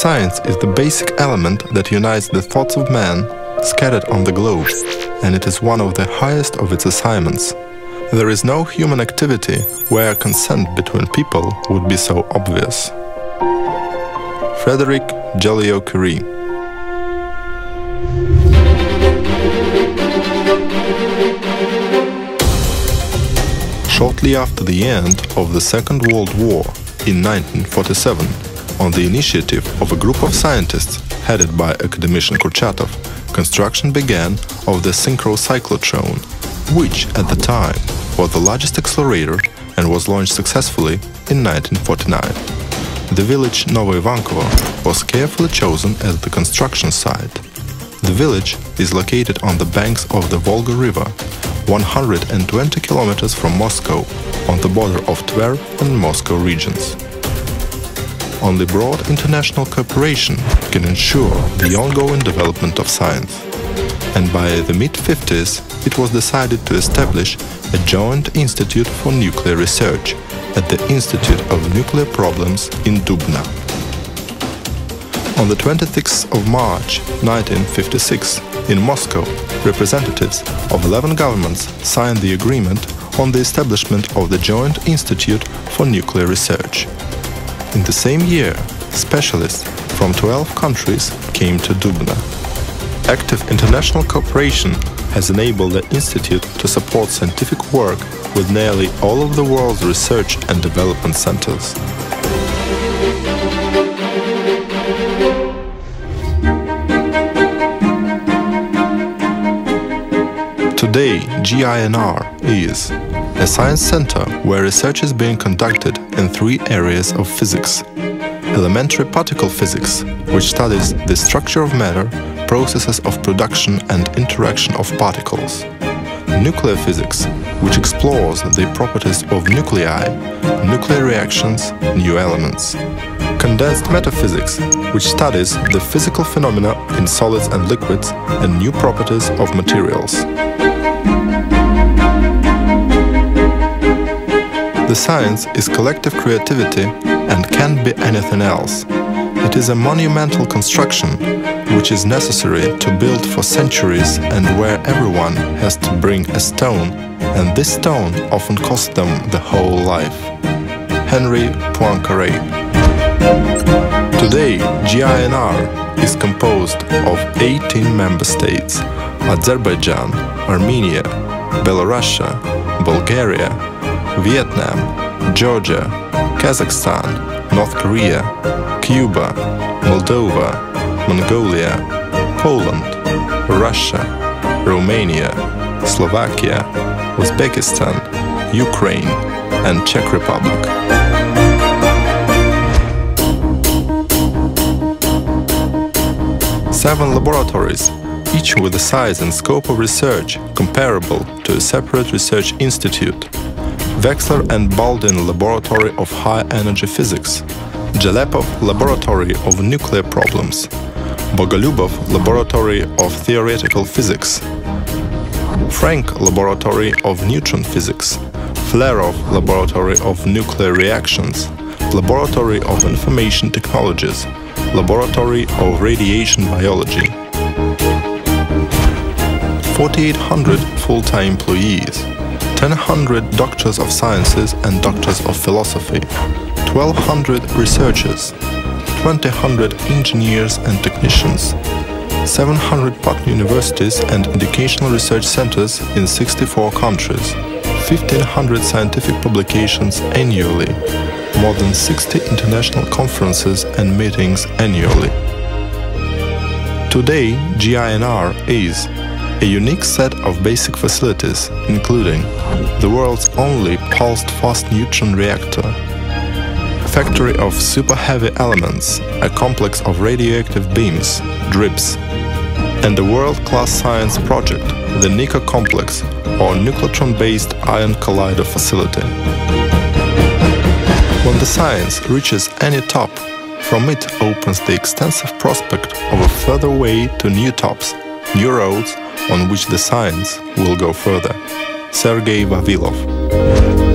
Science is the basic element that unites the thoughts of man scattered on the globe, and it is one of the highest of its assignments. There is no human activity where consent between people would be so obvious. Frederick Joliot-Curie Shortly after the end of the Second World War, in 1947, on the initiative of a group of scientists headed by academician Kurchatov, construction began of the synchrocyclotron, which at the time was the largest accelerator and was launched successfully in 1949. The village Novoivankovo was carefully chosen as the construction site. The village is located on the banks of the Volga River, 120 kilometers from Moscow, on the border of Tver and Moscow regions. Only broad international cooperation can ensure the ongoing development of science. And by the mid-50s, it was decided to establish a joint institute for nuclear research at the Institute of Nuclear Problems in Dubna. On the 26th of March 1956, in Moscow, representatives of 11 governments signed the agreement on the establishment of the Joint Institute for Nuclear Research. In the same year, specialists from 12 countries came to Dubna. Active international cooperation has enabled the Institute to support scientific work with nearly all of the world's research and development centers. Today, JINR is a science center where research is being conducted in three areas of physics. Elementary particle physics, which studies the structure of matter, processes of production and interaction of particles. Nuclear physics, which explores the properties of nuclei, nuclear reactions, new elements. Condensed matter physics, which studies the physical phenomena in solids and liquids and new properties of materials. The science is collective creativity and can't be anything else. It is a monumental construction which is necessary to build for centuries and where everyone has to bring a stone and this stone often costs them the whole life. Henry Poincaré Today, JINR is composed of 18 member states Azerbaijan, Armenia, Belarus, Bulgaria, Vietnam, Georgia, Kazakhstan, North Korea, Cuba, Moldova, Mongolia, Poland, Russia, Romania, Slovakia, Uzbekistan, Ukraine, and Czech Republic. Seven laboratories, each with a size and scope of research comparable to a separate research institute. Veksler and Baldin Laboratory of High Energy Physics, Dzhelepov Laboratory of Nuclear Problems, Bogolyubov Laboratory of Theoretical Physics, Frank Laboratory of Neutron Physics, Flerov Laboratory of Nuclear Reactions, Laboratory of Information Technologies, Laboratory of Radiation Biology. 4,800 full-time employees, 1,000 doctors of sciences and doctors of philosophy, 1,200 researchers, 2,000 engineers and technicians, 700 partner universities and educational research centers in 64 countries, 1,500 scientific publications annually, more than 60 international conferences and meetings annually. Today, JINR is a unique set of basic facilities, including the world's only pulsed fast neutron reactor, a factory of super heavy elements, a complex of radioactive beams, DRIBs, and a world-class science project, the NICA complex, or nuclotron-based ion collider facility. When the science reaches any top, from it opens the extensive prospect of a further way to new tops, new roads, on which the science will go further. Sergei Vavilov